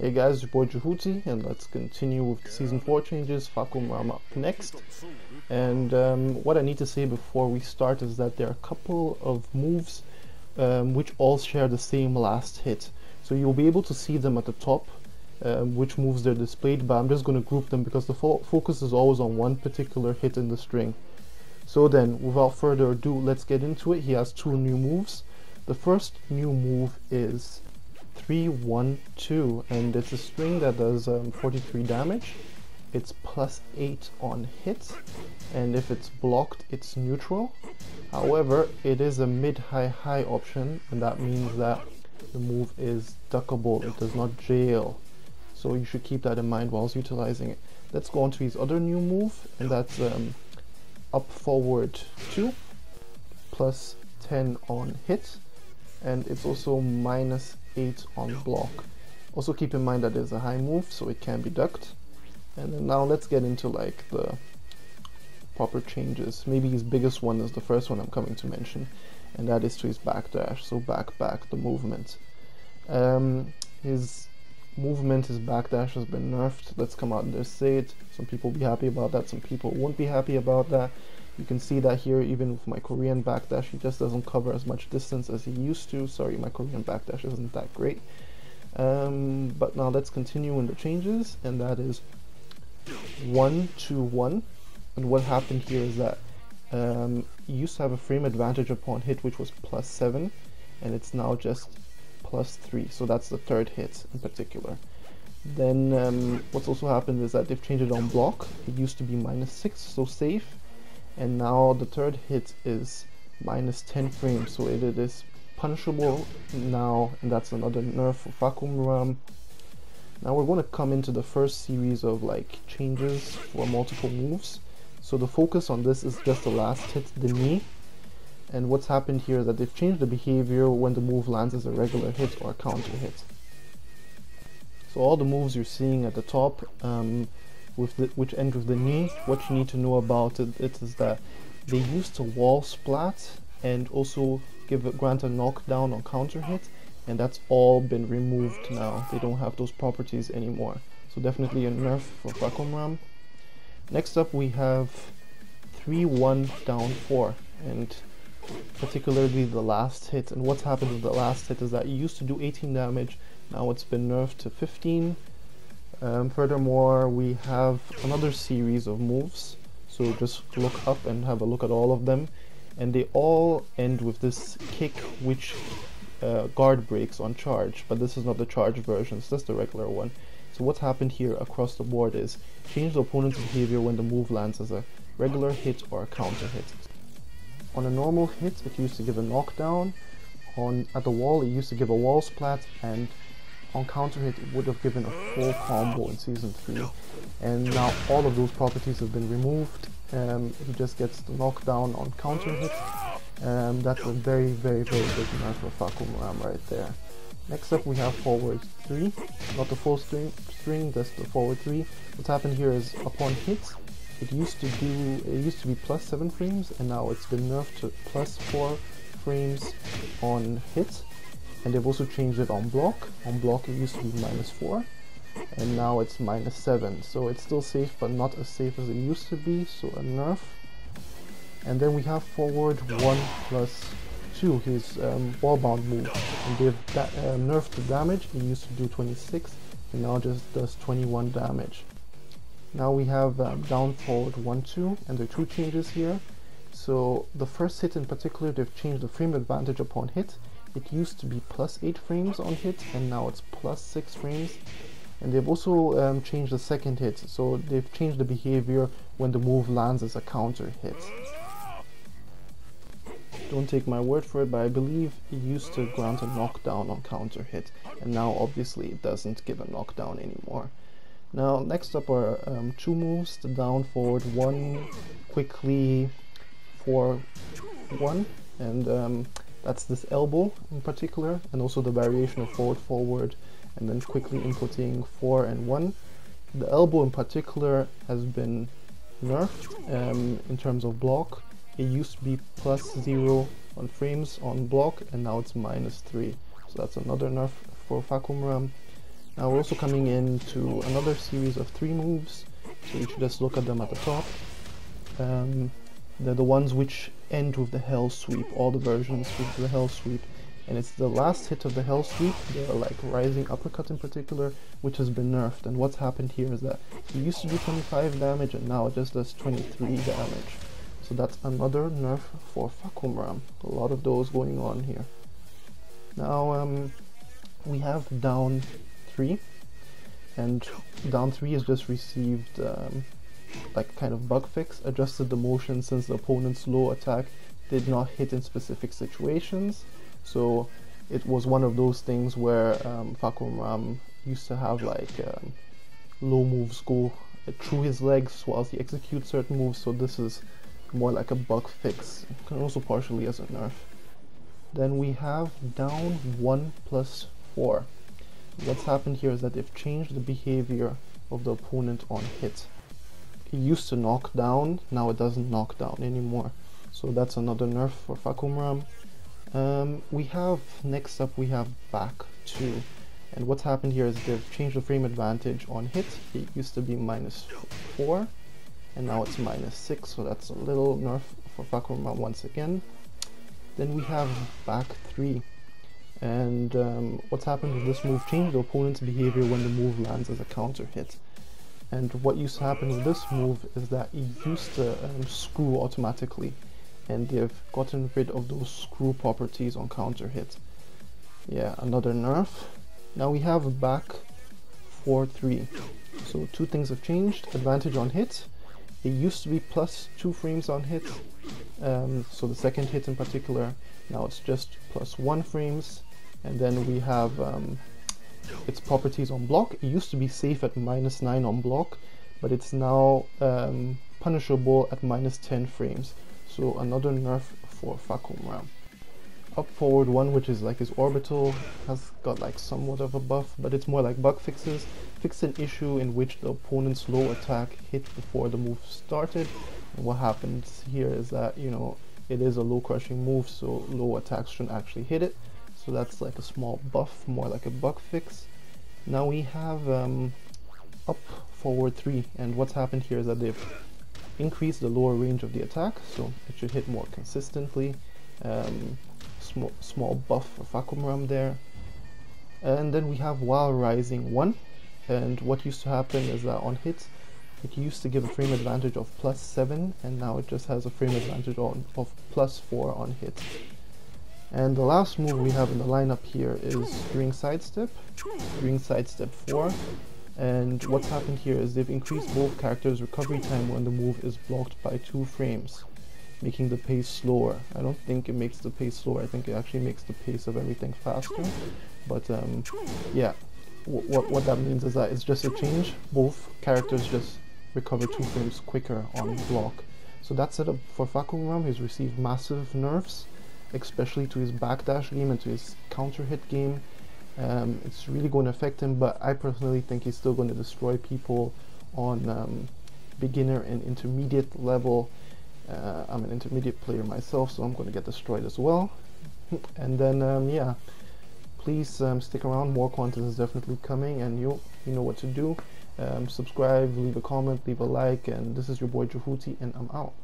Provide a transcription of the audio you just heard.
Hey guys, your boy Jehuty, and let's continue with the season 4 changes, Fahkumram up next. And um, what I need to say before we start is that there are a couple of moves um, which all share the same last hit. So you'll be able to see them at the top, um, which moves they're displayed, but I'm just going to group them because the fo focus is always on one particular hit in the string. So then, without further ado, let's get into it. He has two new moves. The first new move is 312 and it's a string that does um, 43 damage. It's plus 8 on hit and if it's blocked it's neutral. However it is a mid high high option and that means that the move is duckable. It does not jail. So you should keep that in mind whilst utilizing it. Let's go on to his other new move and that's um, up forward 2 plus 10 on hit and it's also minus 8 on block. Also keep in mind that there's a high move, so it can be ducked. And then now let's get into like the proper changes. Maybe his biggest one is the first one I'm coming to mention, and that is to his backdash, so back back the movement. Um, his movement, his backdash has been nerfed. Let's come out and just say it. Some people will be happy about that, some people won't be happy about that. You can see that here even with my Korean backdash he just doesn't cover as much distance as he used to. Sorry my Korean backdash isn't that great. Um, but now let's continue in the changes and that is 1 to 1 and what happened here is that um, used to have a frame advantage upon hit which was plus 7 and it's now just plus 3 so that's the third hit in particular. Then um, what's also happened is that they've changed it on block. It used to be minus 6 so safe and now the third hit is minus 10 frames so it, it is punishable now and that's another nerf for Fahkumram Now we're going to come into the first series of like changes for multiple moves. So the focus on this is just the last hit, the knee. And what's happened here is that they've changed the behavior when the move lands as a regular hit or a counter hit. So all the moves you're seeing at the top um, with the, which end with the knee, what you need to know about it, it is that they used to wall splat and also give a, grant a knockdown on counter hit and that's all been removed now. They don't have those properties anymore. So definitely a nerf for Fahkumram. Next up we have 3-1 down 4 and particularly the last hit and what's happened with the last hit is that it used to do 18 damage now it's been nerfed to 15 um, furthermore, we have another series of moves, so just look up and have a look at all of them, and they all end with this kick which uh, guard breaks on charge, but this is not the charge version, it's just the regular one. So what's happened here across the board is change the opponent's behavior when the move lands as a regular hit or a counter hit. On a normal hit, it used to give a knockdown. On at the wall, it used to give a wall splat, and on counter hit it would have given a full combo in season 3 and now all of those properties have been removed. Um, he just gets the knockdown on counter hit. Um, that's a very very very big nerf for Fahkumram right there. Next up we have forward 3 not the full string, string just the forward 3 what's happened here is upon hit it used to do it used to be plus 7 frames and now it's been nerfed to plus 4 frames on hit and they've also changed it on block. On block it used to be minus 4 and now it's minus 7 so it's still safe but not as safe as it used to be. So a nerf and then we have forward 1 plus 2 his um, wallbound move. And they've uh, nerfed the damage. It used to do 26 and now just does 21 damage. Now we have um, down forward 1 2 and there are two changes here. So the first hit in particular they've changed the frame advantage upon hit it used to be plus 8 frames on hit and now it's plus 6 frames. And they've also um, changed the second hit. So they've changed the behavior when the move lands as a counter hit. Don't take my word for it but I believe it used to grant a knockdown on counter hit. And now obviously it doesn't give a knockdown anymore. Now next up are um, two moves the down forward one quickly four one and um, that's this elbow in particular, and also the variation of forward, forward, and then quickly inputting 4 and 1. The elbow in particular has been nerfed um, in terms of block. It used to be plus 0 on frames on block, and now it's minus 3. So that's another nerf for Fahkumram. Now we're also coming into another series of three moves, so you should just look at them at the top. Um, they're the ones which end with the Hell Sweep, all the versions with the Hell Sweep. And it's the last hit of the Hell Sweep, the like Rising Uppercut in particular, which has been nerfed. And what's happened here is that it used to do 25 damage and now it just does 23 damage. So that's another nerf for Fahkumram. A lot of those going on here. Now um, we have down 3 and down 3 has just received um, like kind of bug fix, adjusted the motion since the opponent's low attack did not hit in specific situations. So it was one of those things where um, Fahkumram used to have like um, low moves go through his legs whilst he executes certain moves. So this is more like a bug fix, and also partially as a nerf. Then we have down 1 plus 4. What's happened here is that they've changed the behavior of the opponent on hit. Used to knock down, now it doesn't knock down anymore. So that's another nerf for Fahkumram. Um, we have, next up we have back 2. And what's happened here is they've changed the frame advantage on hit. It used to be minus 4 and now it's minus 6 so that's a little nerf for Fahkumram once again then we have back 3 and um, what's happened with this move changed the opponent's behavior when the move lands as a counter hit and what used to happen with this move is that it used to um, screw automatically. And they've gotten rid of those screw properties on counter hit. Yeah another nerf. Now we have back 4-3 so two things have changed. Advantage on hit. It used to be plus two frames on hit, um, so the second hit in particular, now it's just plus one frames, and then we have um, its properties on block. It used to be safe at minus 9 on block, but it's now um, punishable at minus 10 frames. So another nerf for Fahkumram up forward one which is like his orbital has got like somewhat of a buff but it's more like bug fixes fix an issue in which the opponent's low attack hit before the move started and what happens here is that you know it is a low crushing move so low attacks shouldn't actually hit it so that's like a small buff more like a bug fix now we have um, up forward 3 and what's happened here is that they've increased the lower range of the attack so it should hit more consistently um, small, small buff for Fahkumram there. And then we have While Rising 1. And what used to happen is that on hit, it used to give a frame advantage of plus 7, and now it just has a frame advantage on, of plus 4 on hit. And the last move we have in the lineup here is Ring Sidestep, Ring Sidestep 4. And what's happened here is they've increased both characters' recovery time when the move is blocked by 2 frames making the pace slower. I don't think it makes the pace slower, I think it actually makes the pace of everything faster. But um, yeah, what, what that means is that it's just a change. Both characters just recover two frames quicker on block. So that's it for Fahkumram. He's received massive nerfs, especially to his backdash game and to his counter hit game. Um, it's really going to affect him, but I personally think he's still going to destroy people on um, beginner and intermediate level. Uh, I'm an intermediate player myself, so I'm going to get destroyed as well. and then, um, yeah, please um, stick around. More content is definitely coming, and you you know what to do. Um, subscribe, leave a comment, leave a like, and this is your boy Jehuty, and I'm out.